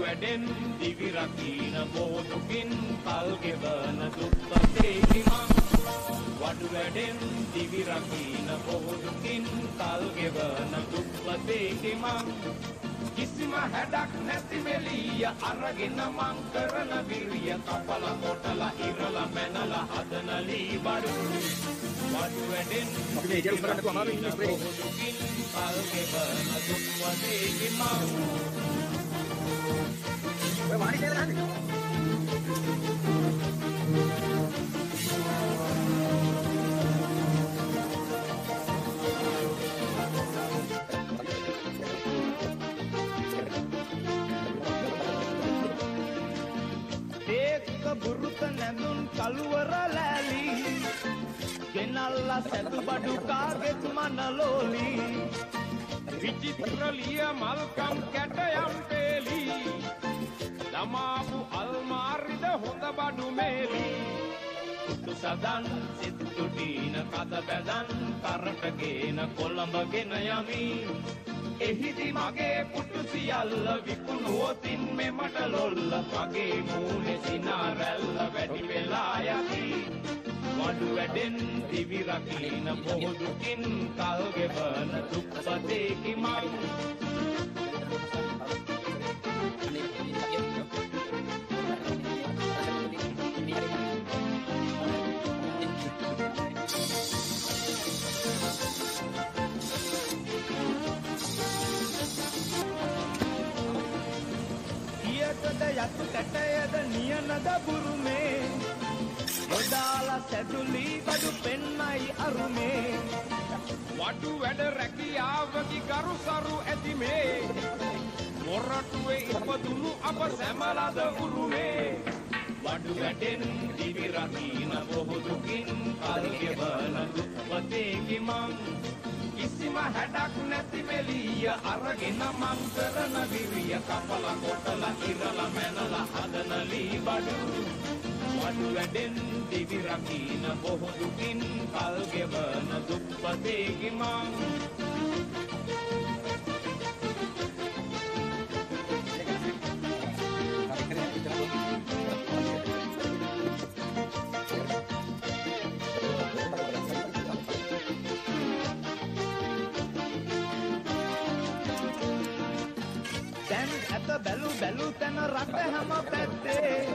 වැඩෙන් දිවි රකින බෝදුකින් කල් ගෙවන දුප්පතේකි මං වඩු වැඩෙන් දිවි රකින බෝදුකින් කල් ගෙවන දුප්පතේකි මං කිසිම හැඩක් නැති වෙලිය අරගෙන මං කරන විරිය කපල කොටල ඉරල මැනල හදන ලී බඩු වඩු වැඩෙන් ස්ප්‍රේ. බෝදුකින් කල් ගෙවන බුරුත නැඳුන් කළුවර ලෑලි ගෙනල්ලා සැදු බඩු කාගෙත් මනලෝලි විචිත්‍රලිය මල්කම් කැටයම් පේලි දමාපු අල්මාරිද හොඳ බඩු මේලි කුතු සදන් සිත්තුටීන කද බැදන් කරටගෙන කොළඹගෙන යමි. එහිදි මගේ පුටු සියල්ල විකුණුවොතින් මෙමට ලොල්ල. මගේ මූුණෙ සිනාරැල්ල වැඩි වෙලා යති. වඩු වැඩෙන් දිවි රකින බොහොදුකින් කල්ගෙවන දුක්පතේකි මං කියකද යතු කැටයද නියනද බුරුමේ? යොදාලා සැදුලි බඩු පෙන්නයි අරුමේ. වඩු වැඩ රැකියාවකි ගරු සරු ඇතිමේ මොරටුවේ ඉපදුණු අප සැමලද උරුමේ. වඩු වැඩෙන් දිවි රකින බොහොදුකින් කල්ගෙවන දුප්පතේකි මං. කිසිම හැඩක් නැති මෙලිය අරගෙන මං කරන විරිය කපල කොටල ඉරල මැනල හදන ලී බඩු. වඩු වැඩෙන් දිවි රකින බොහොදුකින් කල්ගෙවන දුප්පතේකි මං. දැන් ඇත බැලු බැලු තැන රට හැම පැත්තේ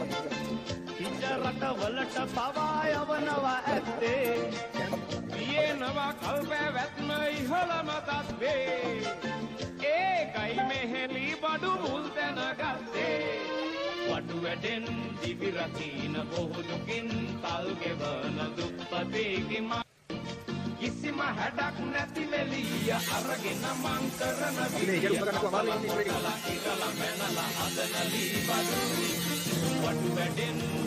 පිට රටවලට පවා යවනවා ඇත්තේ තියෙනවා කල්පැවැත්ම ඉහළම තත්වේ ඒකයි මෙහෙලි බඩු මුල් තැනගත්තේ වඩු වැඩෙන් දිවි රකින බොහොදුකින් කල් ගෙවන දුප්පතේකි මා කිසිම හැඩක් නැති මෙලිය අරගෙන මං කරන මේ ඉතින් කරන්න කොහොමද ඉන්නේ. ස්ප්‍රේ ඉරලා මැනලා හදන ලී බඩු වඩු වැඩෙන්